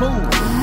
Boom.